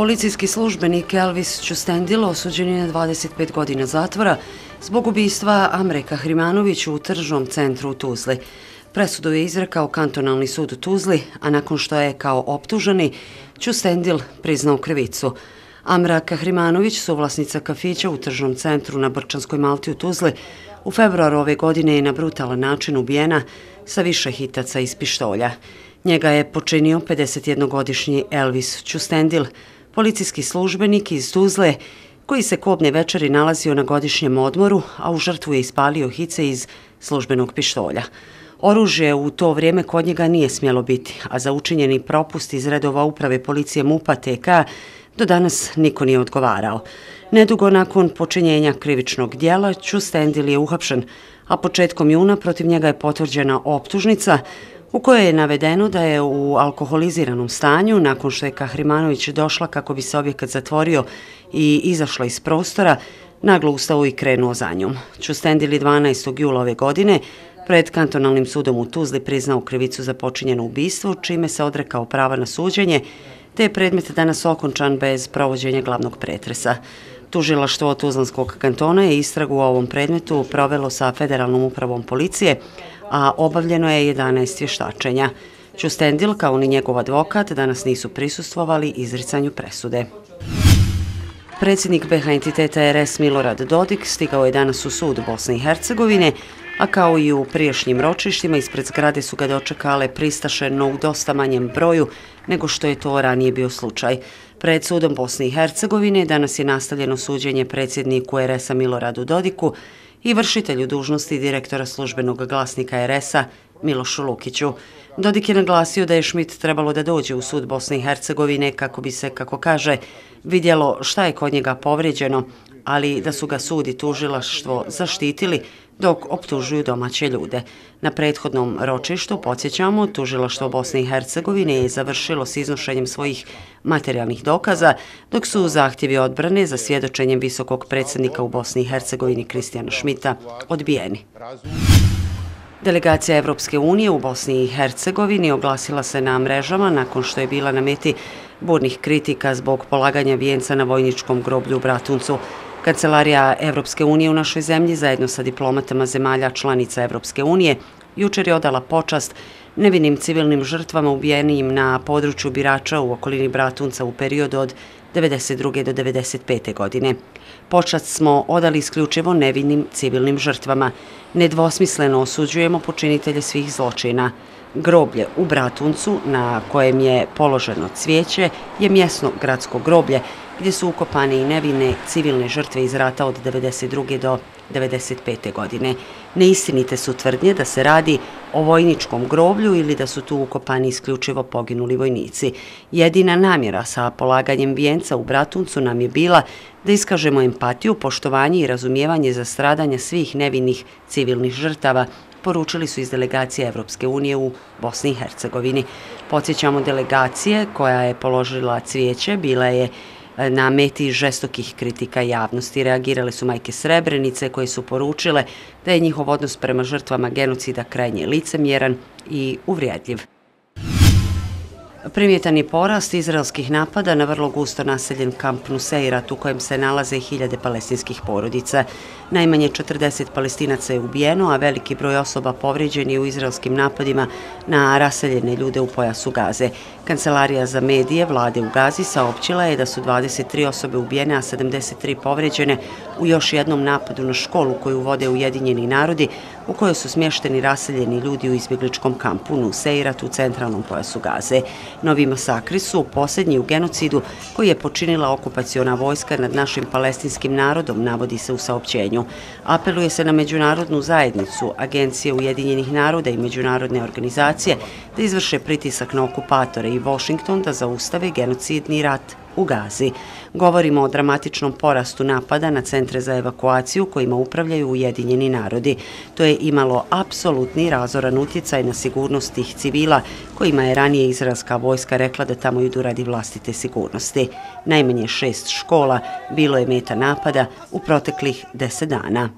Policijski službenik Elvis Čustendilo osuđen je na 25 godina zatvora zbog ubistva Amreka Hrimanović u tržnom centru u Tuzli. Presudu je izrekao kantonalni sud u Tuzli, a nakon što je kao optuženi, Čustendil priznao krivicu. Amra Kahrimanović, suvlasnica kafića u tržnom centru na Brčanskoj Malti u Tuzli, u februaru ove godine je na brutalan način ubijena sa više hitaca iz pištolja. Njega je počinio 51-godišnji Elvis Čustendil, policijski službenik iz Tuzle, koji se kobne večeri nalazio na godišnjem odmoru, a u žrtvu je ispalio hice iz službenog pištolja. Oružje u to vrijeme kod njega nije smjelo biti, a za učinjeni propust iz redova uprave policije MUPA TK do danas niko nije odgovarao. Nedugo nakon počinjenja krivičnog dijela, Čustendil je uhapšen, a početkom juna protiv njega je potvrđena optužnica u kojoj je navedeno da je u alkoholiziranom stanju, nakon što je Kahrimanović došla kako bi se objekat zatvorio i izašla iz prostora, naglo ustao i krenuo za njom. Čustendili 12. jula ove godine pred kantonalnim sudom u Tuzli priznao krivicu za počinjeno ubistvo, čime se odrekao prava na suđenje, te je predmet danas okončan bez provođenja glavnog pretresa. Tužilaštvo Tuzlanskog kantona je istragu u ovom predmetu provelo sa federalnom upravom policije, a obavljeno je 11 vještačenja. Čustendil, kao ni njegov advokat, danas nisu prisustvovali izricanju presude. Predsjednik BH entiteta RS Milorad Dodik stigao je danas u sud Bosne i Hercegovine, a kao i u priješnjim ročištima ispred zgrade su ga dočekale pristaše no u dosta manjem broju nego što je to ranije bio slučaj. Pred sudom Bosne i Hercegovine danas je nastavljeno suđenje predsjedniku RS-a Miloradu Dodiku i vršitelju dužnosti direktora službenog glasnika RS-a Milošu Lukiću. Dodik je naglasio da je Šmit trebalo da dođe u sud Bosne i Hercegovine kako bi se, kako kaže, vidjelo šta je kod njega povrijeđeno, ali da su ga sud i tužilaštvo zaštitili dok optužuju domaće ljude. Na prethodnom ročištu, podsjećamo, tužilaštvo Bosne i Hercegovine je završilo s iznošenjem svojih materijalnih dokaza, dok su zahtjevi odbrane za svjedočenjem visokog predsjednika u Bosni i Hercegovini Kristijana Šmita odbijeni. Delegacija Evropske unije u Bosni i Hercegovini oglasila se na mrežama nakon što je bila na meti burnih kritika zbog polaganja vijenca na vojničkom groblju u Bratuncu. Kancelarija Evropske unije u našoj zemlji zajedno sa diplomatama zemalja članica Evropske unije jučer je odala počast nevinim civilnim žrtvama ubijenijim na području birača u okolini Bratunca u periodu od 1992. do 1995. godine. Počast smo odali isključivo nevinim civilnim žrtvama. Nedvosmisleno osuđujemo počinitelje svih zločina. Groblje u Bratuncu, na kojem je položeno cvijeće, je mjesno gradsko groblje, gdje su ukopane i nevine civilne žrtve iz rata od 1992. do 1995. godine. Neistinite su tvrdnje da se radi o vojničkom groblju ili da su tu ukopani isključivo poginuli vojnici. Jedina namjera sa polaganjem vijenca u Bratuncu nam je bila da iskažemo empatiju, poštovanje i razumijevanje za stradanje svih nevinih civilnih žrtava, poručili su iz delegacije Evropske unije u Bosni i Hercegovini. Podsjećamo delegacije koja je položila cvijeće, bila je e, na meti žestokih kritika javnosti. Reagirale su majke Srebrenice koje su poručile da je njihov odnos prema žrtvama genocida krajnje licemjeran i uvrijedljiv. Primjetan je porast izraelskih napada na vrlo gusto naseljen kamp Nuseirat u kojem se nalaze hiljade palestinskih porodica. Najmanje 40 palestinaca je ubijeno, a veliki broj osoba povrijeđen je u izraelskim napadima na raseljene ljude u pojasu Gaze. Kancelarija za medije vlade u Gazi saopćila je da su 23 osobe ubijene, a 73 povrijeđene u još jednom napadu na školu koju vode Ujedinjeni narodi, u kojoj su smješteni raseljeni ljudi u izbjegličkom kampu Nuseirat u centralnom pojasu Gaze. Novi masakri su posljednji u genocidu koji je počinila okupacijona vojska nad našim palestinskim narodom, navodi se u saopćenju. Apeluje se na međunarodnu zajednicu, agencije Ujedinjenih naroda i međunarodne organizacije da izvrše pritisak na okupatore i Washington da zaustave genocidni rat u Gazi. Govorimo o dramatičnom porastu napada na centre za evakuaciju kojima upravljaju Ujedinjeni narodi. To je imalo apsolutni razoran utjecaj na sigurnost tih civila kojima je ranije izraelska vojska rekla da tamo idu radi vlastite sigurnosti. Najmanje šest škola bilo je meta napada u proteklih deset dana.